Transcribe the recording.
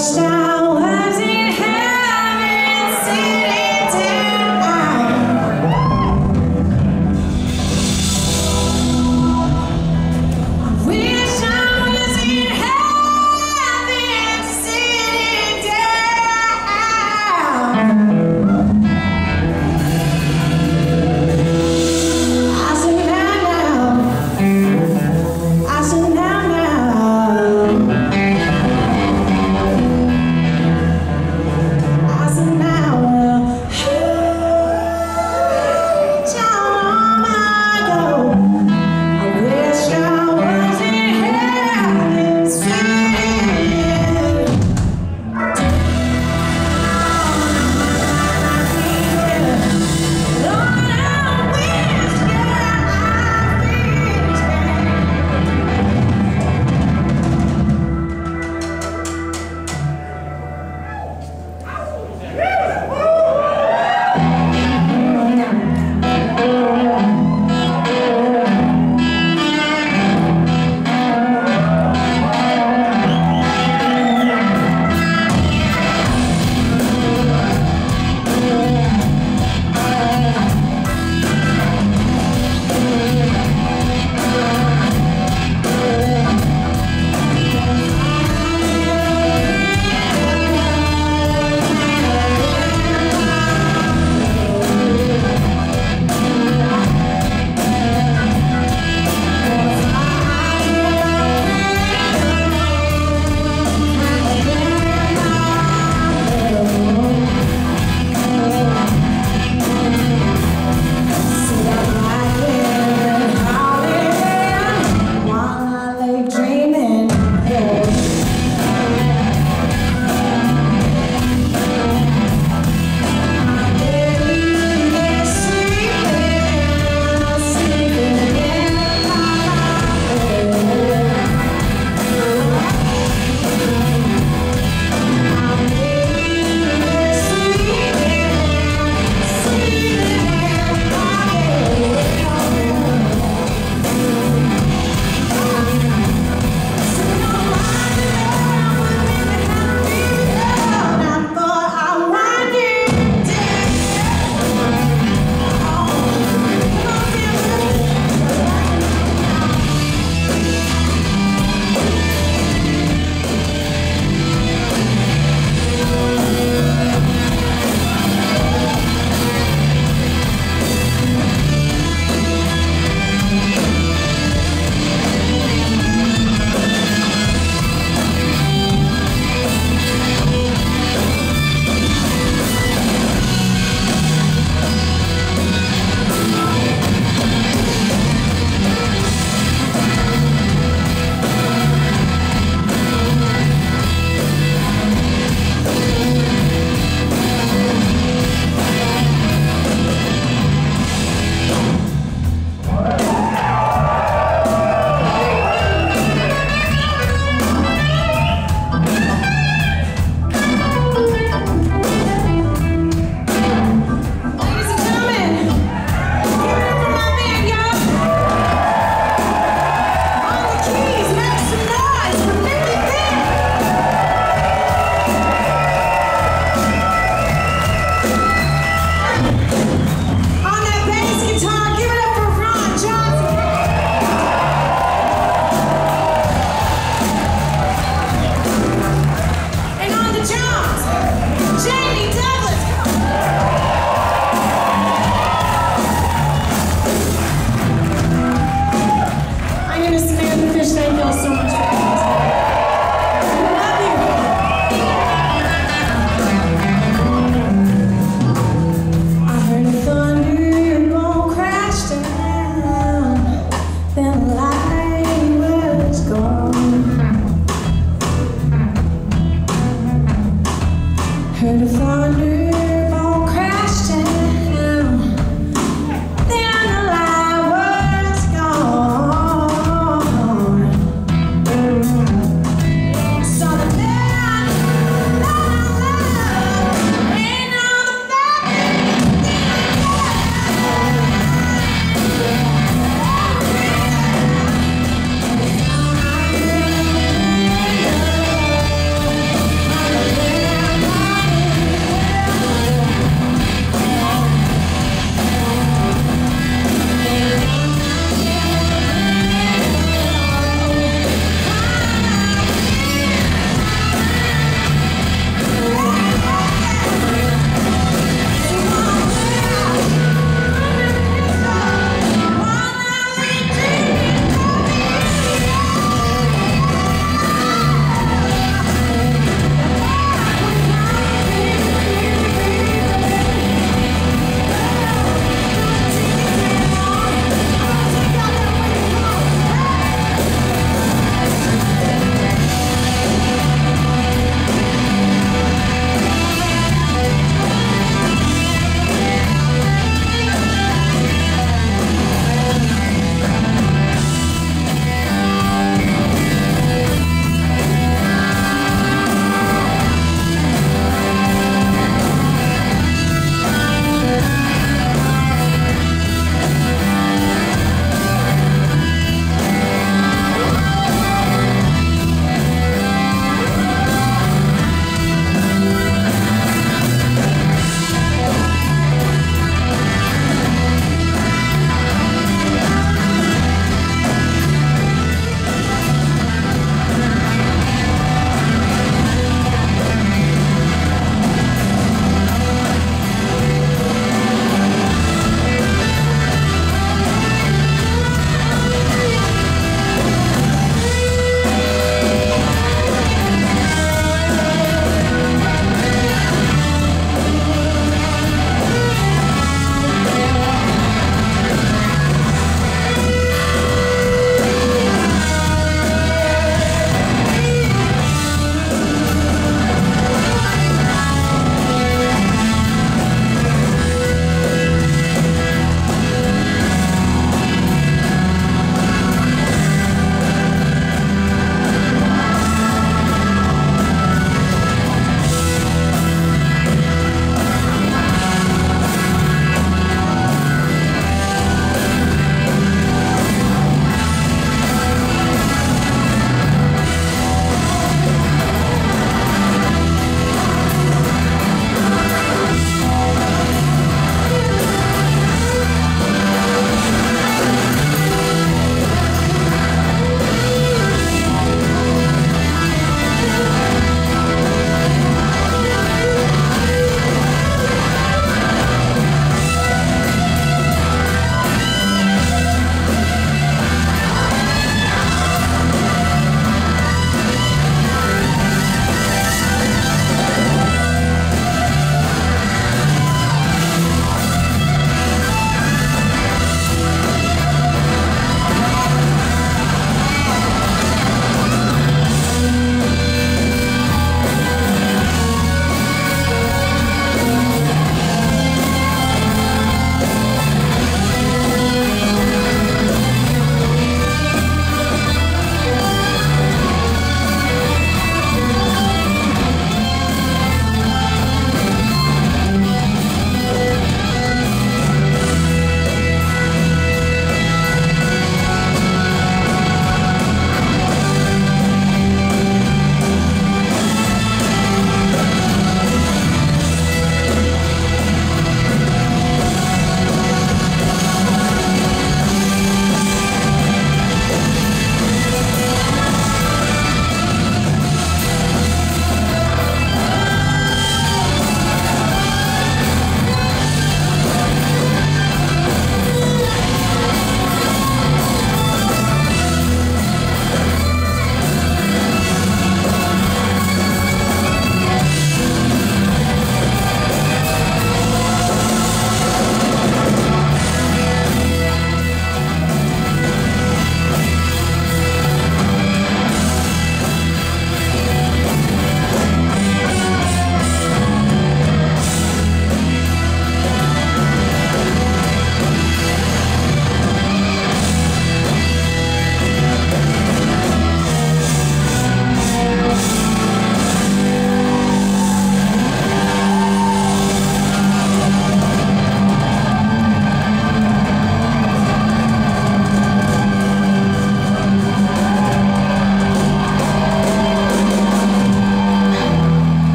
shine.